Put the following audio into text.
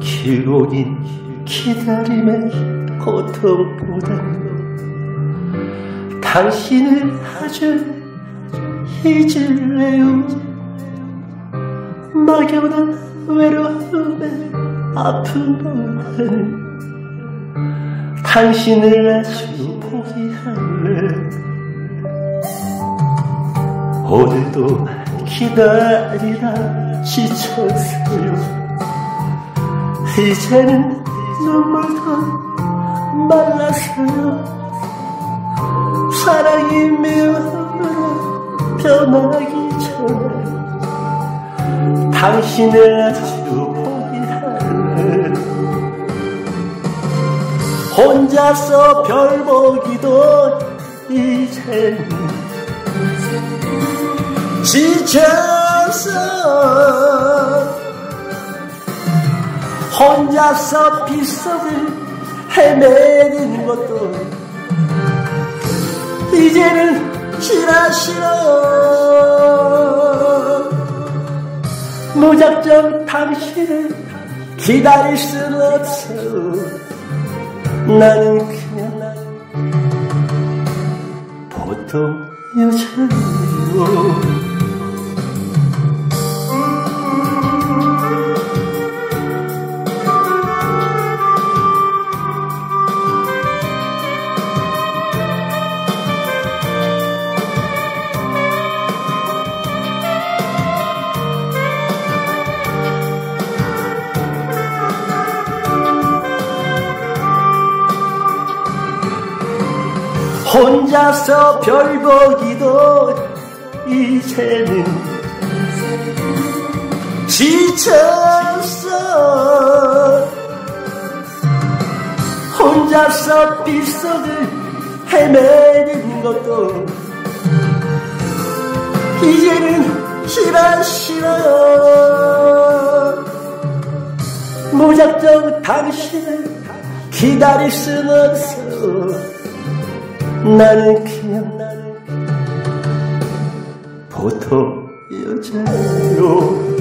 길고긴 기다림의 고통보다는 당신을 아주 잊을래요. 막연한 외로움에 아픔보다는 당신을 아주 포기할래. 오늘도 기다리다 지쳤어요. 이제는 눈물도 말랐어요 사랑이 미움으로 변하기 전에 당신을 아주 포기할래 혼자서 별 보기도 이제는 지쳤어 혼자서 빗속을 헤매는 것도 이제는 싫어 싫어 무작정 당신을 기다릴 순 없어 나는 그냥 보통 여자요 혼자서 별 보기도 이제는 지쳤어. 혼자서 빗속을 헤매는 것도 이제는 싫어 싫어 무작정 당신을 기다릴 순 없어 나는 그냥 보통 여자요